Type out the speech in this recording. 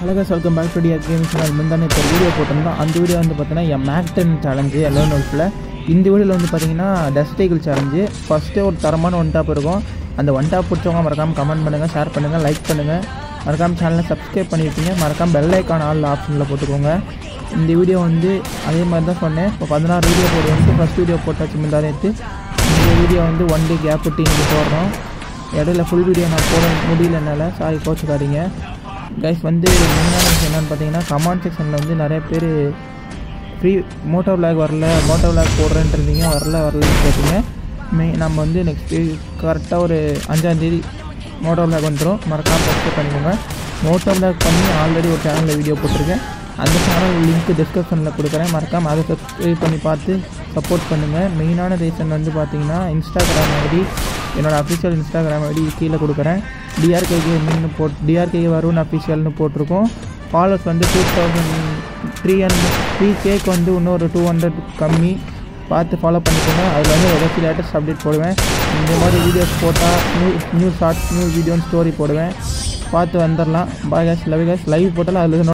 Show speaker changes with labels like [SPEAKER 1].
[SPEAKER 1] அழகாக welcome back to TR game நான் முந்தானே இப்போ வீடியோ போட்டிருந்தோம். அந்த வீடியோ வந்து பார்த்தீங்கன்னா என் மேக்டன் சேலஞ்சு எலவன் ஒல்ஃபில் இந்த வீடியோவில் வந்து பார்த்தீங்கன்னா டஸ்டைகிள் சேலஞ்சு ஃபஸ்ட்டு ஒரு தரமான ஒன் டாப் இருக்கும். அந்த ஒன் டாப் பிடிச்சவங்க மறக்காமல் கமெண்ட் பண்ணுங்கள் ஷேர் பண்ணுங்கள் லைக் பண்ணுங்கள் மறக்காமல் சேனலை சப்ஸ்கிரைப் பண்ணியிருப்பீங்க மறக்காமல் பெல் ஐக்கான் ஆல் ஆப்ஷனில் போட்டுக்கோங்க. இந்த வீடியோ வந்து அதே மாதிரி தான் சொன்னேன். இப்போ பதினாறு வீடியோ போடுவோம் ஃபஸ்ட் வீடியோ போட்டாச்சு முந்தானேத்து இந்த வீடியோ வந்து ஒன் டே கேப் விட்டு இங்கே போடுறோம் இடையில ஃபுல் வீடியோ நான் போட முடியல என்னால். சாரி கோச்சுக்காதீங்க. கைஸ் வந்து மெயினான விஷயம் என்னென்னு பார்த்தீங்கன்னா கமெண்ட் செக்ஷனில் வந்து நிறைய பேர் ஃப்ரீ மோட்டோ விளாக் வரல மோட்டோ விளாக் போடுறேன்ட்டு வரல வரலன்னு கேட்டீங்க. மெய் நம்ம வந்து நெக்ஸ்ட் கரெக்டாக ஒரு அஞ்சாந்தேதி மோட்டோ விளாக் வந்துடும் மறக்காமல் சப்ஸ்கிரைப் பண்ணிக்கோங்க. மோட்டோ விளாக் பண்ணி ஆல்ரெடி ஒரு சேனலில் வீடியோ போட்டிருக்கேன். அந்த சேனல் லிங்க் டிஸ்கிரிப்ஷனில் கொடுக்குறேன். மறக்காமல் அதை சப்ஸ்கிரைப் பண்ணி பார்த்து சப்போர்ட் பண்ணுங்கள் மெயினான ரீசன் வந்து பார்த்திங்கன்னா இன்ஸ்டாகிராம் ஐடி என்னோடய அஃபிஷியல் இன்ஸ்டாகிராம் ஐடி கீழே கொடுக்குறேன். டிஆர்கேகே மீன் போட் டிஆர்கே வருண் அஃபிஷியல்னு போட்டிருக்கோம். ஃபாலோஸ் வந்து two thousand three hundred three கேக்கு வந்து இன்னொரு டூ ஹண்ட்ரட் கம்மி. பார்த்து ஃபாலோ பண்ணிக்கோங்க. அதில் வந்து ஏதாச்சும் லேட்டஸ்ட் அப்டேட் போடுவேன். இந்த மாதிரி வீடியோஸ் போட்டால் நியூ நியூ ஷார்ட்ஸ் நியூ வீடியோன்னு ஸ்டோரி போடுவேன். பார்த்து வந்துடலாம். Bye guys love guys live போட்டாலும் அதில்